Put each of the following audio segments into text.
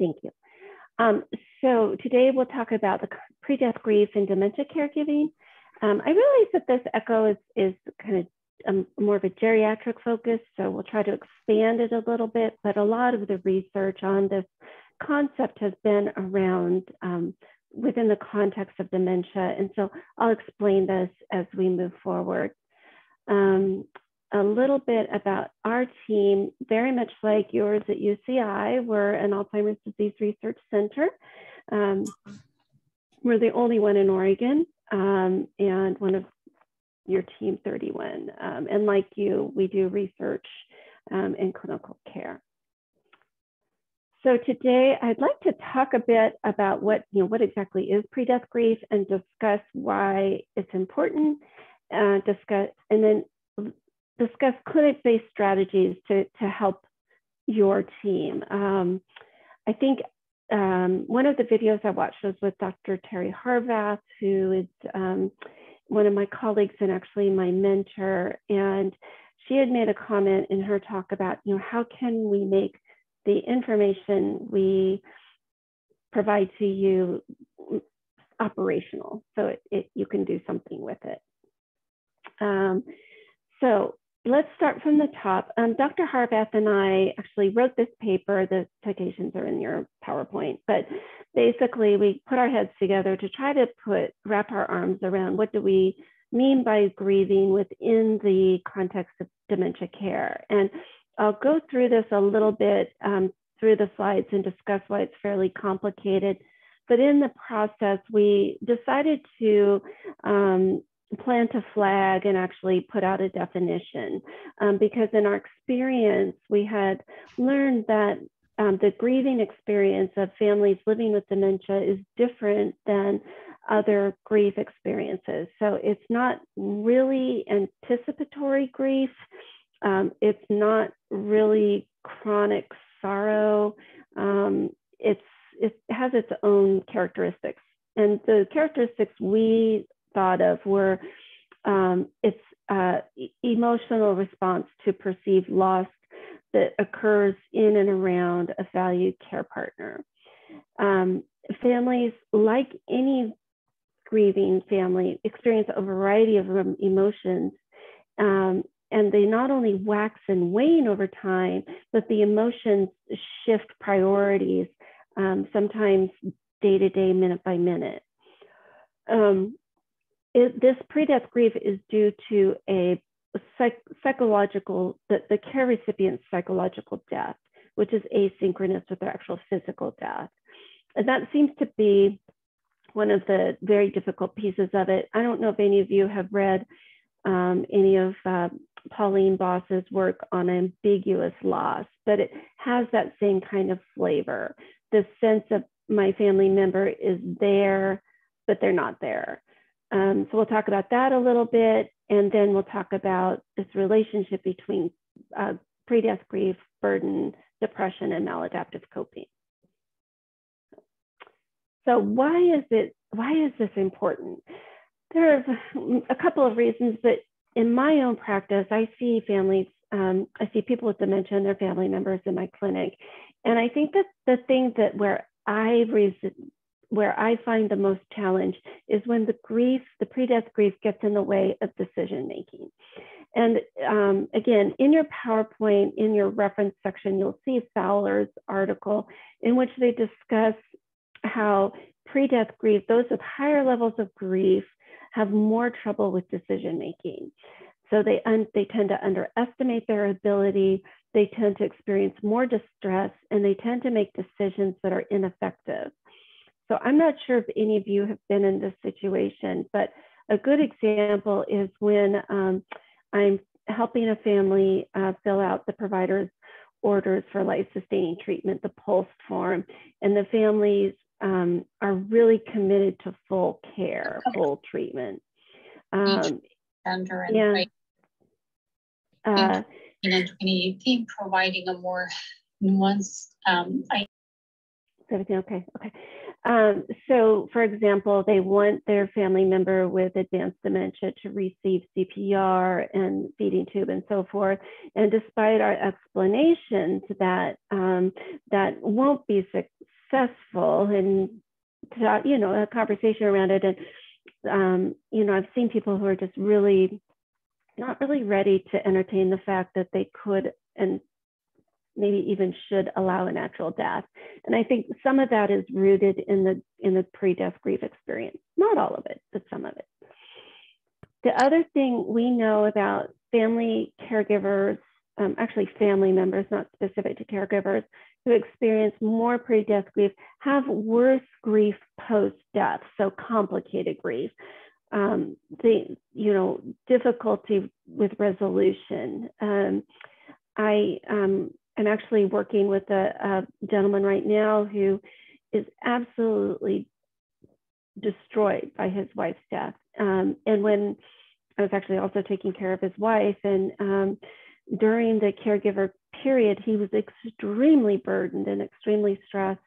thank you. Um, so today we'll talk about the pre-death grief and dementia caregiving. Um, I realize that this echo is, is kind of um, more of a geriatric focus, so we'll try to expand it a little bit, but a lot of the research on this concept has been around um, within the context of dementia. And so I'll explain this as we move forward. Um, a little bit about our team, very much like yours at UCI, we're an Alzheimer's Disease Research Center. Um, we're the only one in Oregon um, and one of your team 31. Um, and like you, we do research um, in clinical care. So today I'd like to talk a bit about what, you know, what exactly is pre-death grief and discuss why it's important, uh, discuss, and then discuss clinic-based strategies to, to help your team. Um, I think um, one of the videos I watched was with Dr. Terry Harvath, who is um, one of my colleagues and actually my mentor. And she had made a comment in her talk about, you know, how can we make the information we provide to you operational so it, it, you can do something with it. Um, so let's start from the top. Um, Dr. Harvath and I actually wrote this paper. The citations are in your PowerPoint, but basically we put our heads together to try to put wrap our arms around what do we mean by grieving within the context of dementia care. And I'll go through this a little bit um, through the slides and discuss why it's fairly complicated. But in the process, we decided to um, plant a flag and actually put out a definition. Um, because in our experience we had learned that um, the grieving experience of families living with dementia is different than other grief experiences. So it's not really anticipatory grief. Um, it's not really chronic sorrow. Um, it's it has its own characteristics. And the characteristics we thought of were um, its uh, emotional response to perceived loss that occurs in and around a valued care partner. Um, families, like any grieving family, experience a variety of emotions. Um, and they not only wax and wane over time, but the emotions shift priorities, um, sometimes day to day, minute by minute. Um, it, this pre-death grief is due to a psych psychological, the, the care recipient's psychological death, which is asynchronous with their actual physical death. And that seems to be one of the very difficult pieces of it. I don't know if any of you have read um, any of uh, Pauline Boss's work on ambiguous loss, but it has that same kind of flavor. The sense of my family member is there, but they're not there. Um, so we'll talk about that a little bit, and then we'll talk about this relationship between uh, pre-death grief, burden, depression, and maladaptive coping. So why is it, why is this important? There are a couple of reasons, but in my own practice, I see families, um, I see people with dementia and their family members in my clinic. And I think that the thing that where I where I find the most challenge is when the grief, the pre-death grief gets in the way of decision making. And um, again, in your PowerPoint, in your reference section, you'll see Fowler's article in which they discuss how pre-death grief, those with higher levels of grief have more trouble with decision making. So they, they tend to underestimate their ability, they tend to experience more distress, and they tend to make decisions that are ineffective. So I'm not sure if any of you have been in this situation, but a good example is when um, I'm helping a family uh, fill out the provider's orders for life-sustaining treatment, the POLST form, and the families um, are really committed to full care, full treatment. Um, and yeah. Uh, in 2018, providing a more nuanced um, everything okay? Okay. Um, so, for example, they want their family member with advanced dementia to receive CPR and feeding tube and so forth. And despite our explanations that um, that won't be successful and you know a conversation around it and um, you know i've seen people who are just really not really ready to entertain the fact that they could and maybe even should allow a natural death. And i think some of that is rooted in the in the pre-death grief experience. Not all of it but some of it. The other thing we know about family caregivers um, actually family members not specific to caregivers who experience more pre-death grief have worse grief post-death so complicated grief. Um, the you know difficulty with resolution. Um, i um, I'm actually working with a, a gentleman right now who is absolutely destroyed by his wife's death. Um, and when I was actually also taking care of his wife, and um, during the caregiver period, he was extremely burdened and extremely stressed.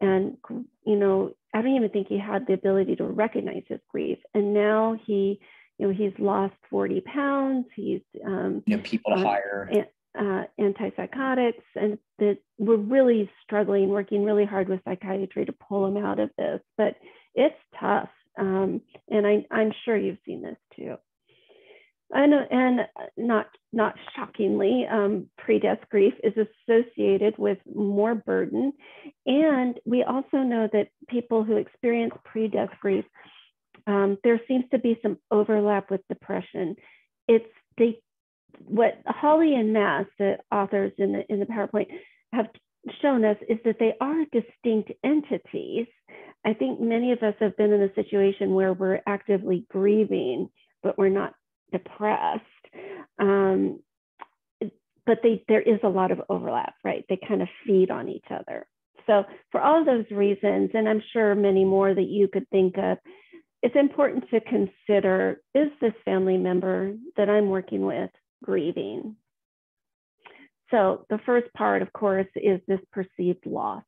And, you know, I don't even think he had the ability to recognize his grief. And now he, you know, he's lost 40 pounds. He's, um, you know, people to uh, hire. And, uh, antipsychotics, and that we're really struggling, working really hard with psychiatry to pull them out of this. But it's tough, um, and I, I'm sure you've seen this too. Know, and not not shockingly, um, pre-death grief is associated with more burden, and we also know that people who experience pre-death grief, um, there seems to be some overlap with depression. It's they what Holley and Mast, the authors in the in the PowerPoint, have shown us is that they are distinct entities. I think many of us have been in a situation where we're actively grieving, but we're not depressed. Um, but they, there is a lot of overlap, right? They kind of feed on each other. So for all those reasons, and I'm sure many more that you could think of, it's important to consider, is this family member that I'm working with grieving. So the first part, of course, is this perceived loss.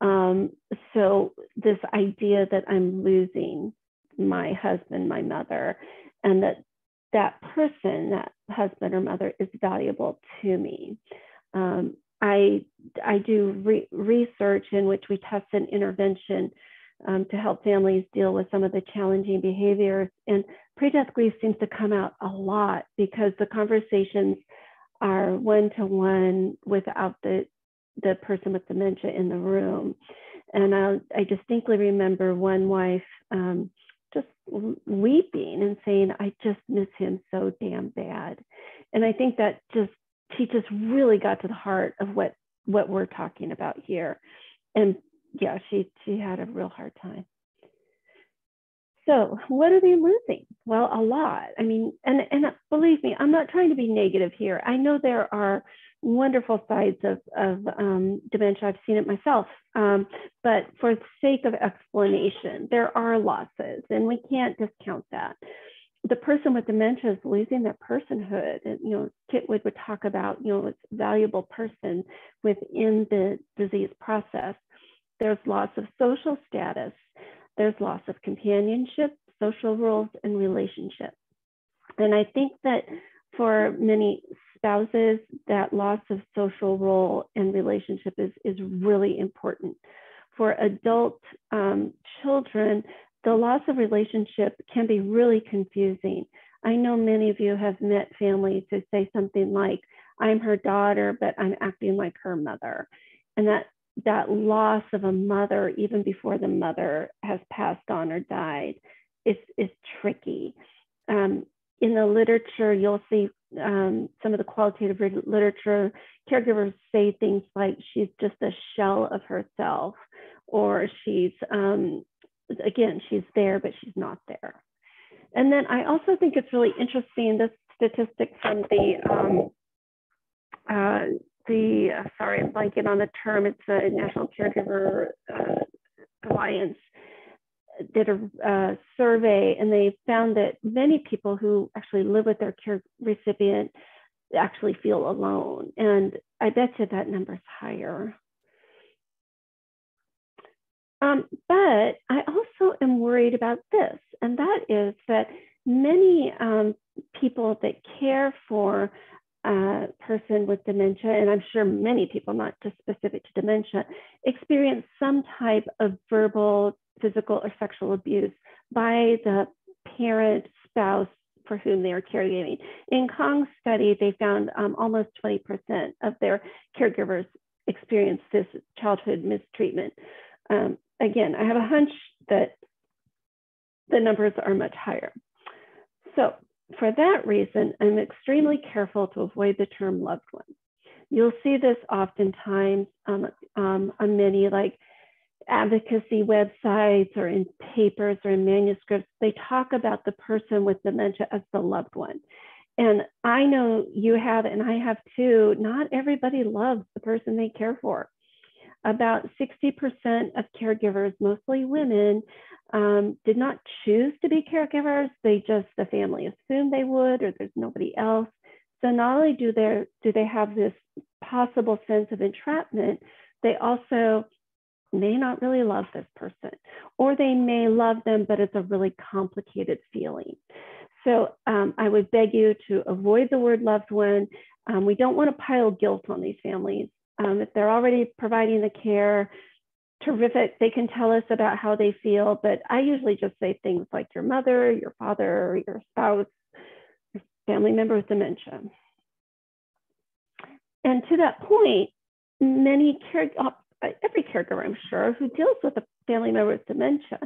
Um, so this idea that I'm losing my husband, my mother, and that that person, that husband or mother, is valuable to me. Um, I I do re research in which we test an intervention um, to help families deal with some of the challenging behaviors. And pre-death grief seems to come out a lot because the conversations are one-to-one without the, the person with dementia in the room. And I, I distinctly remember one wife um, just weeping and saying, I just miss him so damn bad. And I think that just, she just really got to the heart of what, what we're talking about here. And yeah, she she had a real hard time. So what are they losing? Well, a lot. I mean, and and believe me, I'm not trying to be negative here. I know there are wonderful sides of of um, dementia. I've seen it myself. Um, but for the sake of explanation, there are losses, and we can't discount that. The person with dementia is losing their personhood. And, you know, Kitwood would talk about, you know, it's valuable person within the disease process. There's loss of social status. There's loss of companionship, social roles, and relationships. And I think that for many spouses, that loss of social role and relationship is, is really important. For adult um, children, the loss of relationship can be really confusing. I know many of you have met families who say something like, I'm her daughter, but I'm acting like her mother. And that that loss of a mother, even before the mother has passed on or died, is, is tricky. Um, in the literature, you'll see um, some of the qualitative literature, caregivers say things like she's just a shell of herself, or she's, um, again, she's there, but she's not there. And then I also think it's really interesting, this statistic from the um, uh, the, uh, sorry, I'm blanking on the term, it's a National Caregiver uh, Alliance did a uh, survey and they found that many people who actually live with their care recipient actually feel alone. And I bet you that number is higher. Um, but I also am worried about this, and that is that many um, people that care for uh, person with dementia, and I'm sure many people, not just specific to dementia, experience some type of verbal, physical, or sexual abuse by the parent, spouse for whom they are caregiving. In Kong's study, they found um, almost 20% of their caregivers experienced this childhood mistreatment. Um, again, I have a hunch that the numbers are much higher. So for that reason, I'm extremely careful to avoid the term loved one. You'll see this oftentimes um, um, on many like advocacy websites or in papers or in manuscripts. They talk about the person with dementia as the loved one. And I know you have, and I have too, not everybody loves the person they care for. About 60% of caregivers, mostly women, um, did not choose to be caregivers. They just, the family assumed they would, or there's nobody else. So not only do they, do they have this possible sense of entrapment, they also may not really love this person, or they may love them, but it's a really complicated feeling. So um, I would beg you to avoid the word loved one. Um, we don't want to pile guilt on these families. Um, if they're already providing the care, terrific. They can tell us about how they feel, but I usually just say things like your mother, your father, your spouse, your family member with dementia. And to that point, many care, every caregiver, I'm sure, who deals with a family member with dementia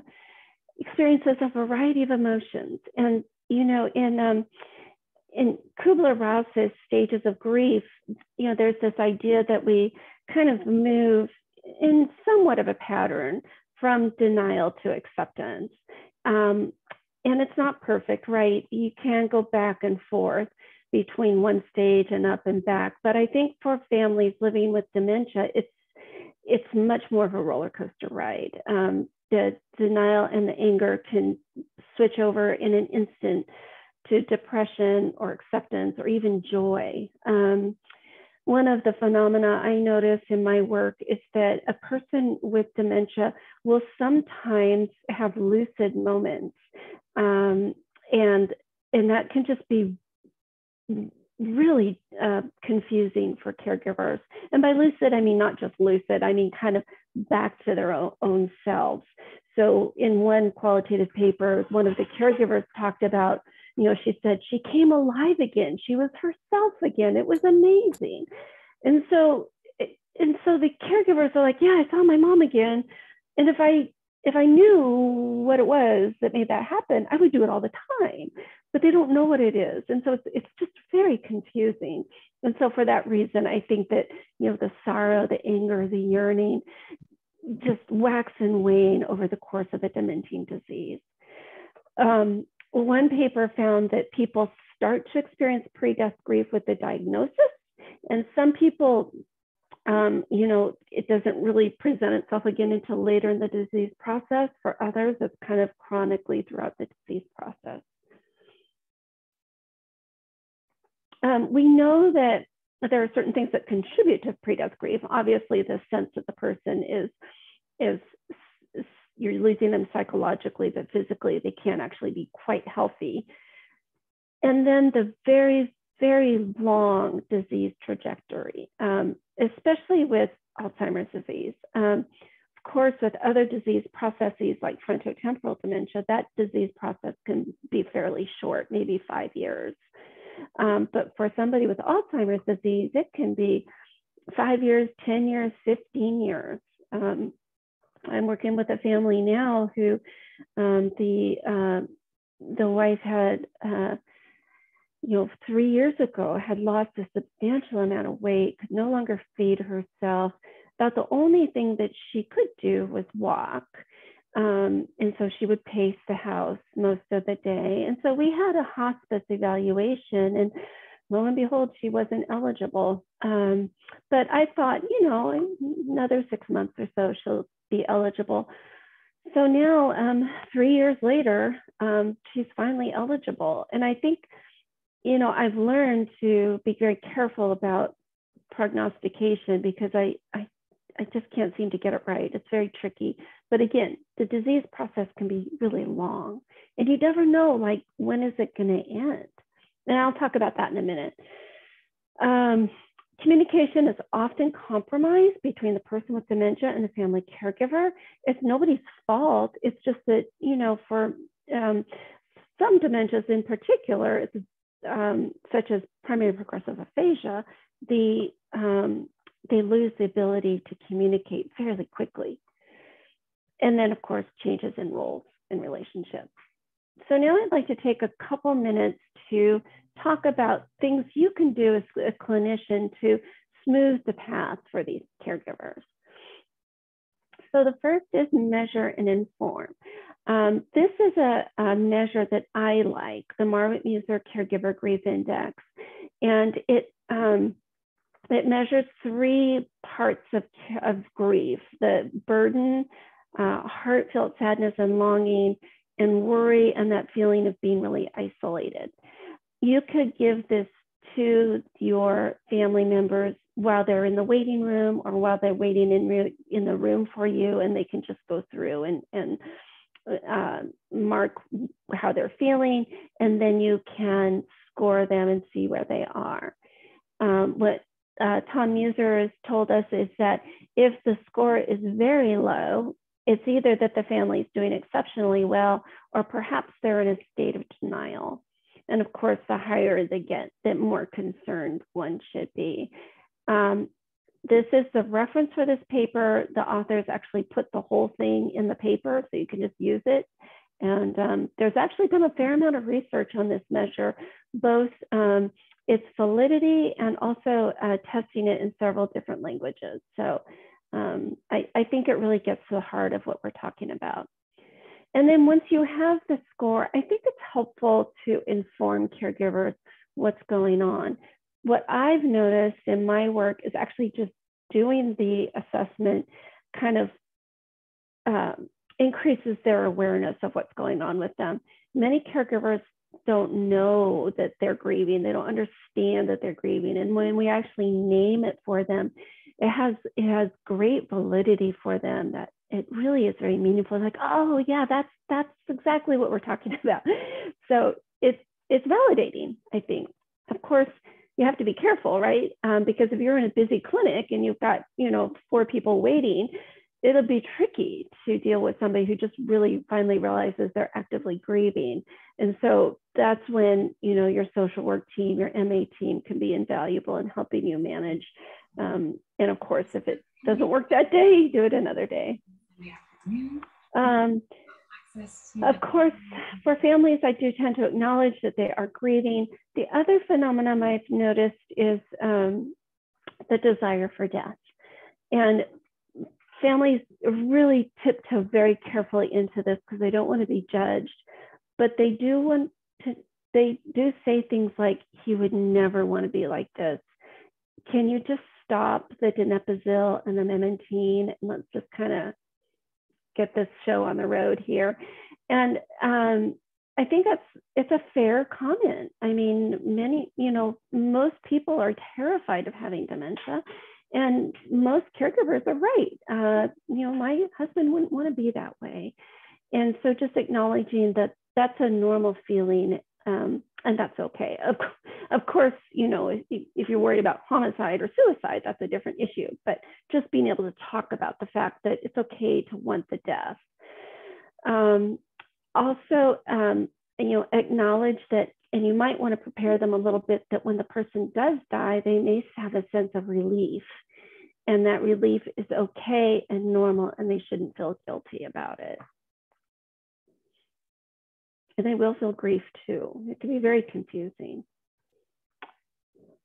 experiences a variety of emotions. And, you know, in, um, in Kubler-Ross's stages of grief, you know, there's this idea that we kind of move in somewhat of a pattern from denial to acceptance. Um, and it's not perfect, right? You can go back and forth between one stage and up and back. But I think for families living with dementia, it's it's much more of a roller coaster ride. Um, the denial and the anger can switch over in an instant to depression or acceptance or even joy. Um, one of the phenomena I notice in my work is that a person with dementia will sometimes have lucid moments. Um, and, and that can just be really uh, confusing for caregivers. And by lucid, I mean not just lucid, I mean kind of back to their own, own selves. So in one qualitative paper, one of the caregivers talked about you know, she said she came alive again. She was herself again. It was amazing. And so, and so the caregivers are like, yeah, I saw my mom again. And if I, if I knew what it was that made that happen, I would do it all the time, but they don't know what it is. And so it's, it's just very confusing. And so for that reason, I think that, you know, the sorrow, the anger, the yearning just wax and wane over the course of a dementing disease. Um, one paper found that people start to experience pre-death grief with the diagnosis, and some people, um, you know, it doesn't really present itself again until later in the disease process. For others, it's kind of chronically throughout the disease process. Um, we know that there are certain things that contribute to pre-death grief. Obviously, the sense that the person is is you're losing them psychologically, but physically they can't actually be quite healthy. And then the very, very long disease trajectory, um, especially with Alzheimer's disease. Um, of course, with other disease processes like frontotemporal dementia, that disease process can be fairly short, maybe five years. Um, but for somebody with Alzheimer's disease, it can be five years, 10 years, 15 years. Um, I'm working with a family now who um, the uh, the wife had uh, you know three years ago had lost a substantial amount of weight, could no longer feed herself. Thought the only thing that she could do was walk. Um, and so she would pace the house most of the day. And so we had a hospice evaluation, and lo and behold, she wasn't eligible. Um, but I thought, you know, another six months or so, she'll be eligible. So now, um, three years later, um, she's finally eligible. And I think, you know, I've learned to be very careful about prognostication because I, I, I just can't seem to get it right. It's very tricky. But again, the disease process can be really long. And you never know, like, when is it going to end? And I'll talk about that in a minute. Um, communication is often compromised between the person with dementia and the family caregiver. It's nobody's fault. It's just that, you know, for um, some dementias in particular, um, such as primary progressive aphasia, the, um, they lose the ability to communicate fairly quickly. And then, of course, changes in roles and relationships. So now I'd like to take a couple minutes to talk about things you can do as a clinician to smooth the path for these caregivers. So the first is measure and inform. Um, this is a, a, measure that I like, the Marwit Meuser Caregiver Grief Index, and it um, it measures three parts of, of grief: the burden, uh, heartfelt sadness and longing, and worry, and that feeling of being really isolated. You could give this to your family members while they're in the waiting room or while they're waiting in, in the room for you, and they can just go through and, and uh, mark how they're feeling, and then you can score them and see where they are. Um, what uh, Tom Meuser has told us is that if the score is very low, it's either that the family is doing exceptionally well or perhaps they're in a state of denial. And of course, the higher they get, the more concerned one should be. Um, this is the reference for this paper. The authors actually put the whole thing in the paper so you can just use it. And um, there's actually been a fair amount of research on this measure, both um, its validity and also uh, testing it in several different languages. So um, I, I think it really gets to the heart of what we're talking about. And then once you have the score, I think it's helpful to inform caregivers what's going on what I've noticed in my work is actually just doing the assessment kind of um, increases their awareness of what's going on with them. Many caregivers don't know that they're grieving. They don't understand that they're grieving. And when we actually name it for them, it has it has great validity for them that it really is very meaningful. Like, oh yeah, that's that's exactly what we're talking about. So it's it's validating, I think. Of course, you have to be careful, right? Um, because if you're in a busy clinic and you've got, you know, four people waiting, it'll be tricky to deal with somebody who just really finally realizes they're actively grieving. And so that's when, you know, your social work team, your MA team can be invaluable in helping you manage. Um, and of course, if it doesn't work that day, do it another day. Um, of course, for families, I do tend to acknowledge that they are grieving. The other phenomenon I've noticed is um, the desire for death. And families really tiptoe very carefully into this because they don't want to be judged, but they do want to, they do say things like, he would never want to be like this. Can you just stop the donepezil and the memantine and let's just kind of get this show on the road here. And um, I think that's it's a fair comment. I mean, many, you know, most people are terrified of having dementia, and most caregivers are right. Uh, you know, my husband wouldn't want to be that way, and so just acknowledging that that's a normal feeling um, and that's okay. Of, of course, you know, if, if, you're worried about homicide or suicide, that's a different issue. But just being able to talk about the fact that it's okay to want the death. Um, also, um, you know, acknowledge that, and you might want to prepare them a little bit that when the person does die, they may have a sense of relief. And that relief is okay and normal, and they shouldn't feel guilty about it and they will feel grief too. It can be very confusing.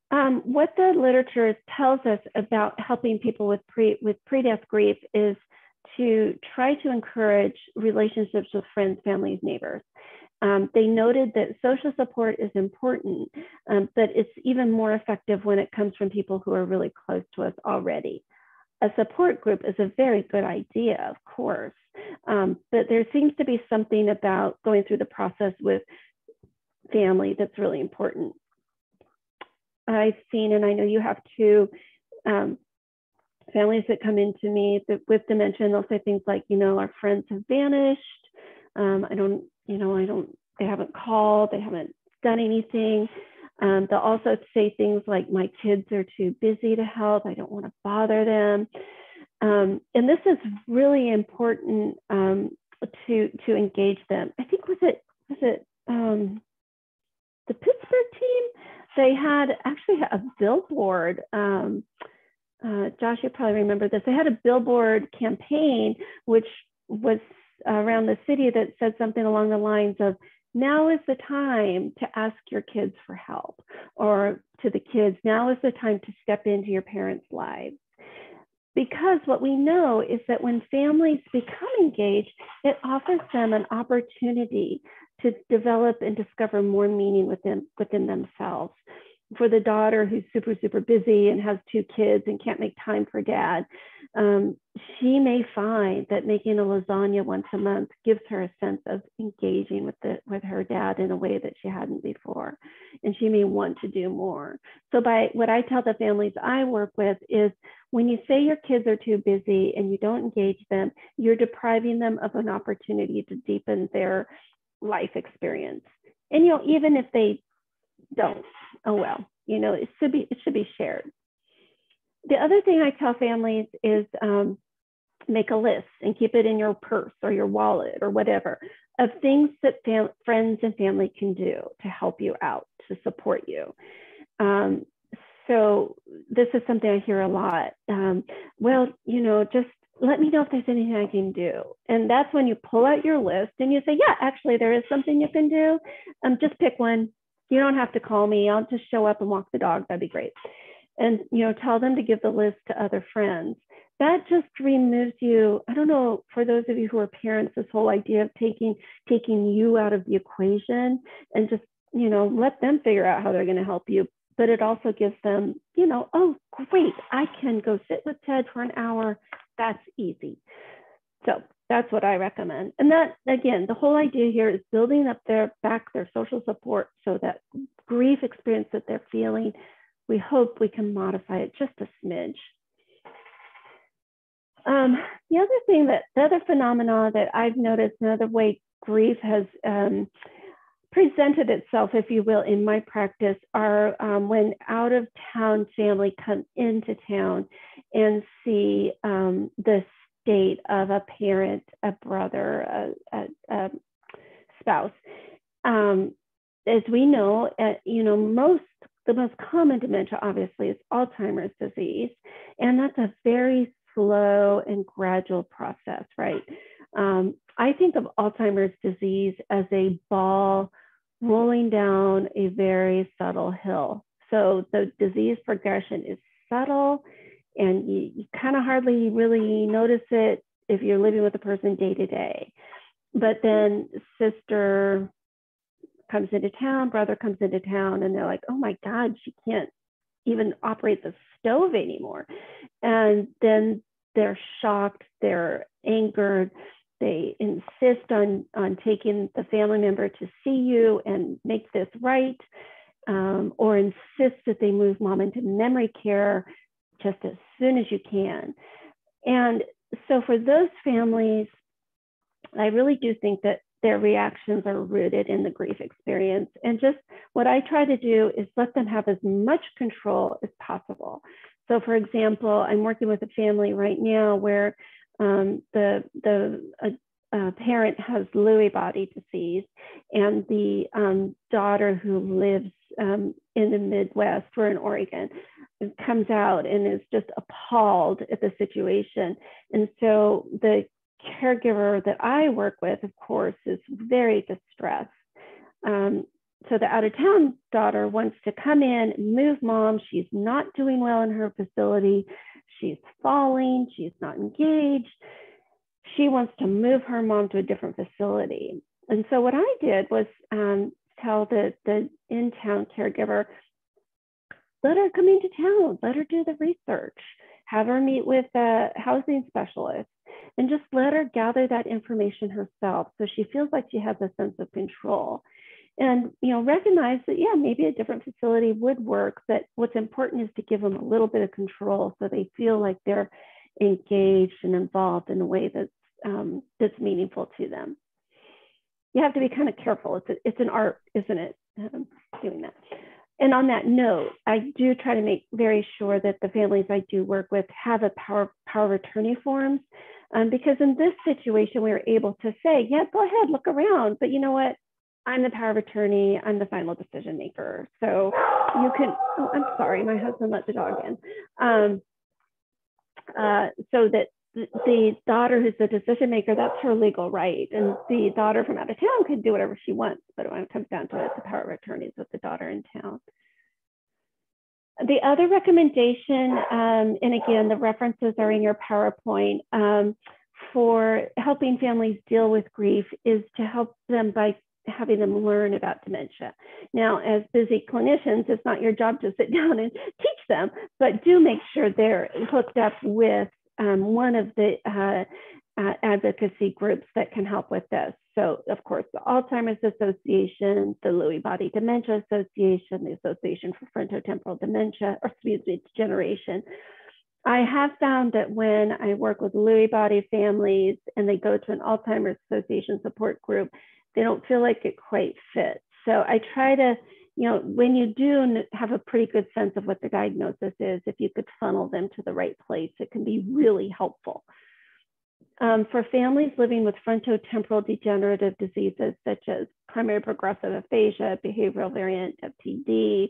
Um, what the literature tells us about helping people with pre with pre-death grief is to try to encourage relationships with friends, families, neighbors. Um, they noted that social support is important, um, but it's even more effective when it comes from people who are really close to us already. A support group is a very good idea, of course, um, but there seems to be something about going through the process with family that's really important. I've seen, and I know you have too, um, families that come into me that, with dementia, they'll say things like, you know, our friends have vanished. Um, I don't, you know, I don't, they haven't called, they haven't done anything. Um, they'll also say things like, my kids are too busy to help. I don't want to bother them. Um, and this is really important um, to, to engage them. I think was it, was it um, the Pittsburgh team? They had actually a billboard. Um, uh, Josh, you probably remember this. They had a billboard campaign, which was around the city that said something along the lines of, now is the time to ask your kids for help, or to the kids, now is the time to step into your parents' lives. Because what we know is that when families become engaged, it offers them an opportunity to develop and discover more meaning within, within themselves. For the daughter who's super, super busy and has two kids and can't make time for dad, um, she may find that making a lasagna once a month gives her a sense of engaging with the with her dad in a way that she hadn't before, and she may want to do more. So, by what I tell the families I work with is, when you say your kids are too busy and you don't engage them, you're depriving them of an opportunity to deepen their life experience. And you know, even if they don't, oh well, you know, it should be it should be shared. The other thing I tell families is um, make a list and keep it in your purse or your wallet or whatever of things that fam- friends and family can do to help you out, to support you. Um, so this is something I hear a lot. Um, well, you know, just let me know if there's anything I can do. And that's when you pull out your list and you say, yeah, actually, there is something you can do. Um, just pick one, you don't have to call me. I'll just show up and walk the dog. That'd be great. And you know, tell them to give the list to other friends. That just removes you. I don't know for those of you who are parents, this whole idea of taking taking you out of the equation and just you know let them figure out how they're going to help you. But it also gives them, you know, oh great, I can go sit with Ted for an hour. That's easy. So that's what I recommend. And that, again, the whole idea here is building up their back their social support so that grief experience that they're feeling, we hope we can modify it just a smidge. Um, the other thing that the other phenomena that I've noticed, another way grief has um, presented itself, if you will, in my practice are um, when out of town family come into town and see um, the state of a parent, a brother, a, a, a spouse. Um, as we know, uh, you know, most the most common dementia obviously is Alzheimer's disease, and that's a very slow and gradual process, right? Um, I think of Alzheimer's disease as a ball rolling down a very subtle hill. So the disease progression is subtle and you, you kind of hardly really notice it if you're living with a person day to day. But then sister comes into town, brother comes into town, and they're like, oh my God, she can't even operate the stove anymore. And then they're shocked, they're angered, they insist on, on taking the family member to see you and make this right, um, or insist that they move mom into memory care just as soon as you can. And so for those families, I really do think that their reactions are rooted in the grief experience. And just what I try to do is let them have as much control as possible. So, for example, I'm working with a family right now where um, the the parent has Lewy body disease, and the um, daughter who lives um, in the Midwest, we're in Oregon, comes out and is just appalled at the situation. And so the caregiver that I work with, of course, is very distressed. Um, so the out of town daughter wants to come in, move mom. She's not doing well in her facility. She's falling. She's not engaged. She wants to move her mom to a different facility. And so what I did was um, tell the, the in town caregiver, let her come into town, let her do the research, have her meet with a housing specialist, and just let her gather that information herself so she feels like she has a sense of control. And you know, recognize that yeah, maybe a different facility would work, but what's important is to give them a little bit of control so they feel like they're engaged and involved in a way that's um, that's meaningful to them. You have to be kind of careful. It's a, it's an art, isn't it? Um, doing that. And on that note, I do try to make very sure that the families I do work with have a power power of attorney forms, um, because in this situation we were able to say, yeah, go ahead, look around, but you know what? I'm the power of attorney. I'm the final decision maker. So you can. Oh, I'm sorry, my husband let the dog in. Um, uh, so that the daughter who's the decision maker, that's her legal right. And the daughter from out of town can do whatever she wants. But when it comes down to it, the power of attorney is with the daughter in town. The other recommendation, um, and again, the references are in your PowerPoint, um, for helping families deal with grief is to help them by having them learn about dementia. Now, as busy clinicians, it's not your job to sit down and teach them, but do make sure they're hooked up with um, one of the uh, uh, advocacy groups that can help with this. So, of course, the Alzheimer's Association, the Lewy Body Dementia Association, the Association for Frontotemporal Dementia, or excuse me, Degeneration. I have found that when I work with Lewy body families and they go to an Alzheimer's Association support group, they don't feel like it quite fits. So I try to you know, when you do have a pretty good sense of what the diagnosis is, if you could funnel them to the right place, it can be really helpful. Um, for families living with frontotemporal degenerative diseases such as primary progressive aphasia, behavioral variant FTD,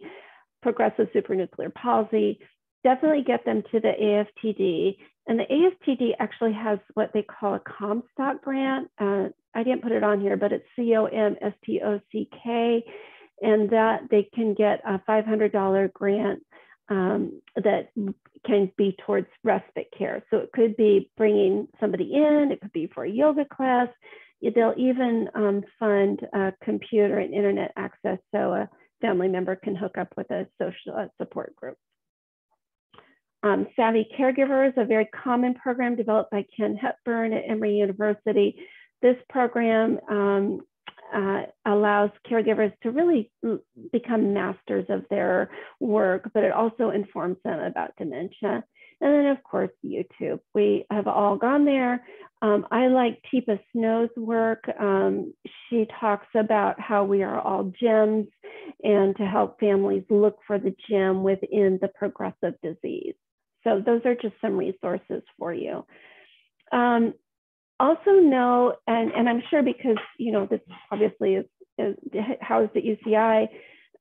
progressive supranuclear palsy, definitely get them to the AFTD. And the AFTD actually has what they call a Comstock grant. Uh, I didn't put it on here, but it's C O M S T O C K and that they can get a $500 grant um, that can be towards respite care. So it could be bringing somebody in, it could be for a yoga class. They'll even um, fund a computer and internet access so a family member can hook up with a social uh, support group. Um, Savvy Caregiver is a very common program developed by Ken Hepburn at Emory University. This program um, uh, allows caregivers to really become masters of their work, but it also informs them about dementia. And then, of course, YouTube. We have all gone there. Um, I like Teepa Snow's work. Um, she talks about how we are all gems and to help families look for the gem within the progressive disease. So, those are just some resources for you. Um, also know, and, and I'm sure because, you know, this obviously is, is housed at UCI,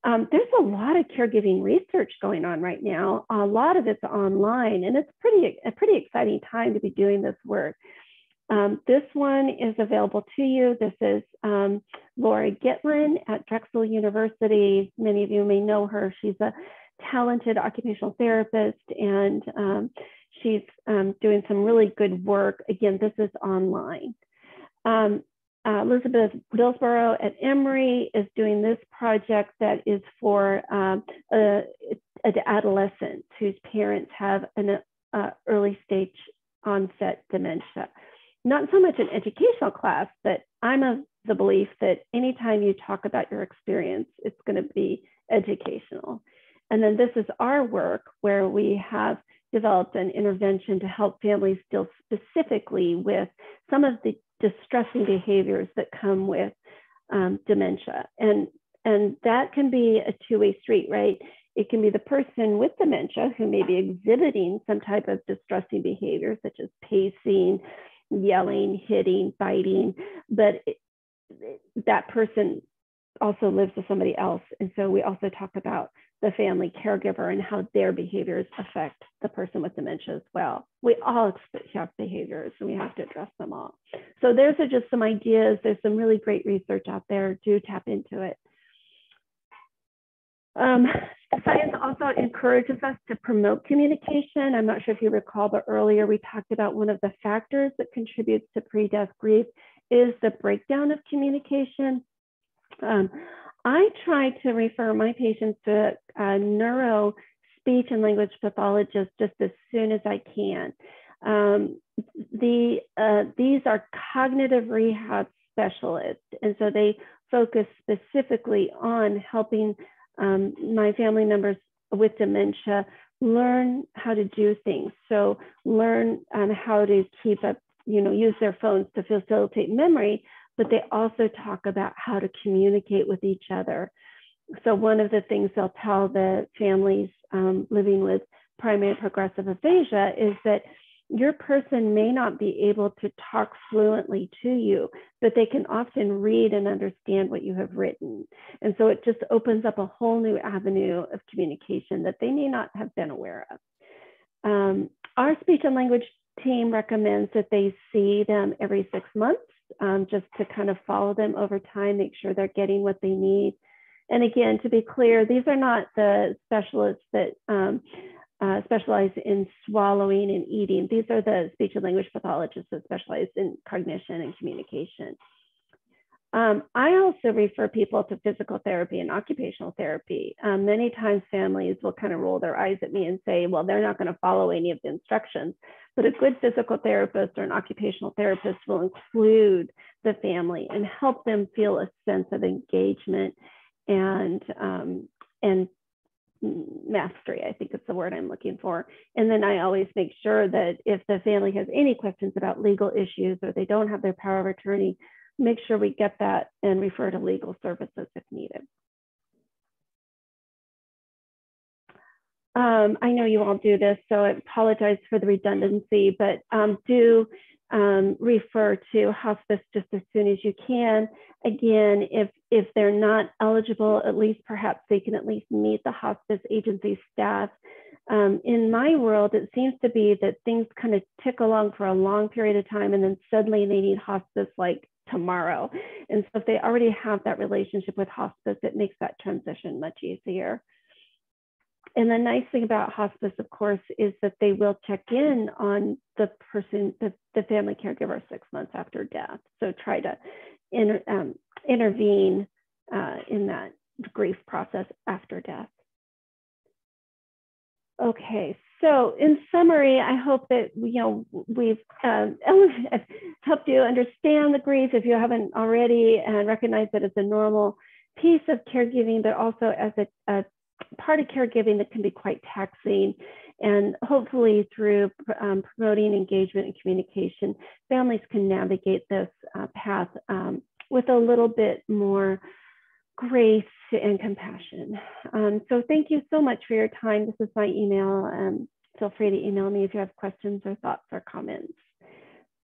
um, there's a lot of caregiving research going on right now. A lot of it's online, and it's pretty a pretty exciting time to be doing this work. Um, this one is available to you. This is um, Laura Gitlin at Drexel University. Many of you may know her. She's a talented occupational therapist, and um, she's um, doing some really good work. Again, this is online. Um, uh, Elizabeth Dillsborough at Emory is doing this project that is for um, a, a adolescent whose parents have an uh, early stage onset dementia. Not so much an educational class, but I'm of the belief that anytime you talk about your experience, it's going to be educational. And then this is our work where we have developed an intervention to help families deal specifically with some of the distressing behaviors that come with um, dementia. And, and that can be a two-way street, right? It can be the person with dementia who may be exhibiting some type of distressing behavior, such as pacing, yelling, hitting, biting, but it, that person also lives with somebody else. And so we also talk about the family caregiver and how their behaviors affect the person with dementia as well. We all have behaviors and we have to address them all. So there's just some ideas. There's some really great research out there. Do tap into it. Um, science also encourages us to promote communication. I'm not sure if you recall, but earlier we talked about one of the factors that contributes to pre-death grief is the breakdown of communication. Um, I try to refer my patients to a neuro speech and language pathologist just as soon as I can. Um, the, uh, these are cognitive rehab specialists, and so they focus specifically on helping um, my family members with dementia learn how to do things. So learn on how to keep up, you know, use their phones to facilitate memory, but they also talk about how to communicate with each other. so one of the things they'll tell the families um, living with primary progressive aphasia is that your person may not be able to talk fluently to you, but they can often read and understand what you have written. And so it just opens up a whole new avenue of communication that they may not have been aware of. Um, our speech and language team recommends that they see them every six months um, just to kind of follow them over time, make sure they're getting what they need. And again, to be clear, these are not the specialists that um, uh, specialize in swallowing and eating. These are the speech and language pathologists that specialize in cognition and communication. Um, I also refer people to physical therapy and occupational therapy. Um, many times families will kind of roll their eyes at me and say, well, they're not going to follow any of the instructions. But a good physical therapist or an occupational therapist will include the family and help them feel a sense of engagement and um, and mastery, I think is the word I'm looking for. And then I always make sure that if the family has any questions about legal issues or they don't have their power of attorney, make sure we get that and refer to legal services if needed. Um, I know you all do this, so I apologize for the redundancy, but um, do um, refer to hospice just as soon as you can. Again, if, if they're not eligible, at least perhaps they can at least meet the hospice agency staff. Um, in my world, it seems to be that things kind of tick along for a long period of time and then suddenly they need hospice like tomorrow. And so if they already have that relationship with hospice, it makes that transition much easier. And the nice thing about hospice, of course, is that they will check in on the person, the, the family caregiver six months after death. So try to inter, um, intervene uh, in that grief process after death. Okay, so in summary, I hope that you know we've um, helped you understand the grief if you haven't already and recognize that it's a normal piece of caregiving, but also as a, a part of caregiving that can be quite taxing. And hopefully, through um, promoting engagement and communication, families can navigate this uh, path um, with a little bit more grace and compassion. Um, so, thank you so much for your time. This is my email. Um, feel free to email me if you have questions or thoughts or comments.